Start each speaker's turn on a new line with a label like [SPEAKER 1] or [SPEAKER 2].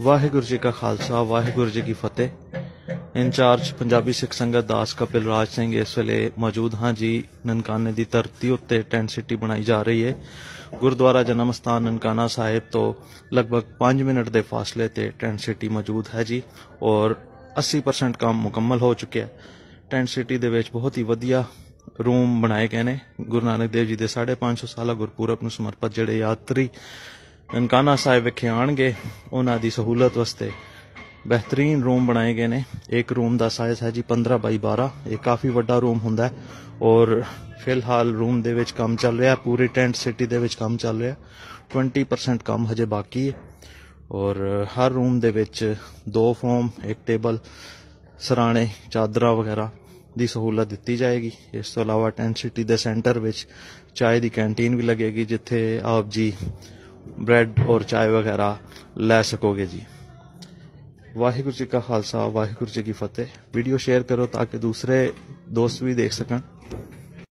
[SPEAKER 1] ਵਾਹਿਗੁਰੂ ਜੀ ਕਾ ਖਾਲਸਾ, ਵਾਹਿਗੁਰੂ ਜੀ ਕੀ ਫਤਿਹ। ਇੰਚਾਰਜ ਪੰਜਾਬੀ ਸਿੱਖ ਸੰਗਤ ਦਾਸ ਕਪਿਲ ਰਾਜ ਸਿੰਘ ਇਸ ਵੇਲੇ ਮੌਜੂਦ ਹਾਂ ਜੀ। ਨਨਕਾਣੇ ਦੀ ਧਰਤੀ ਉੱਤੇ ਟੈਂਟ ਸਿਟੀ ਬਣਾਈ ਜਾ ਰਹੀ ਹੈ। ਗੁਰਦੁਆਰਾ ਜਨਮ ਸਥਾਨ ਨਨਕਾਣਾ ਸਾਹਿਬ ਤੋਂ ਲਗਭਗ 5 ਮਿੰਟ ਦੇ ਫਾਸਲੇ ਤੇ ਟੈਂਟ ਸਿਟੀ ਮੌਜੂਦ ਹੈ ਜੀ ਔਰ 80% ਕੰਮ ਮੁਕੰਮਲ ਹੋ ਚੁੱਕਿਆ ਟੈਂਟ ਸਿਟੀ ਦੇ ਵਿੱਚ ਬਹੁਤ ਹੀ ਵਧੀਆ ਰੂਮ ਬਣਾਏ ਗਏ ਨੇ। ਗੁਰੂ ਨਾਨਕ ਦੇਵ ਜੀ ਦੇ 550 ਸਾਲਾ ਗੁਰਪੁਰਬ ਨੂੰ ਸਮਰਪਿਤ ਜਿਹੜੇ ਯਾਤਰੀ ਨਨਕਾਣਾ ਸਾਹਿਬ ਵਿਖੇ ਆਣਗੇ ਉਹਨਾਂ ਦੀ ਸਹੂਲਤ ਵਾਸਤੇ ਬਿਹਤਰੀਨ ਰੂਮ ਬਣਾਏ ਗਏ ਨੇ। ਇੱਕ ਰੂਮ ਦਾ ਸਾਈਜ਼ ਹੈ ਜੀ 15 ਬਾਈ 12 ਇਹ ਕਾਫੀ ਵੱਡਾ ਰੂਮ ਹੁੰਦਾ ਹੈ ਔਰ ਫਿਲਹਾਲ ਰੂਮ ਦੇ ਵਿੱਚ ਕੰਮ ਚੱਲ ਰਿਹਾ, ਪੂਰੀ ਟੈਂਟ ਸਿਟੀ ਦੇ ਵਿੱਚ ਕੰਮ ਚੱਲ ਰਿਹਾ। 20% ਕੰਮ ਹਜੇ ਬਾਕੀ ਹੈ ਔਰ ਹਰ ਰੂਮ ਦੇ ਵਿੱਚ ਦੋ ਫੋਮ ਇੱਕ ਟੇਬਲ ਸਰਾਣੇ, ਚਾਦਰਾਂ ਵਗੈਰਾ ਦੀ ਸਹੂਲਤ ਦਿੱਤੀ ਜਾਏਗੀ। ਇਸ ਤੋਂ ਇਲਾਵਾ ਟੈਂਟ ਸਿਟੀ ਦੇ ਸੈਂਟਰ ਵਿੱਚ ਚਾय ਦੀ ਕੈਂਟੀਨ ਵੀ ਲੱਗੇਗੀ, ਜਿੱਥੇ ਆਪ ਜੀ ਬ੍ਰੈਡ ਔਰ ਚਾय ਵਗੈਰਾ ਲੈ ਸਕੋਗੇ ਜੀ। ਵਾਹਿਗੁਰੂ ਜੀ ਕਾ ਖਾਲਸਾ, ਵਾਹਿਗੁਰੂ ਜੀ ਕੀ ਫਤਿਹ। ਵੀਡੀਓ ਸ਼ੇਅਰ ਕਰੋ ਤਾਂ ਕਿ ਦੂਸਰੇ ਦੋਸਤ ਵੀ ਦੇਖ ਸਕਣ।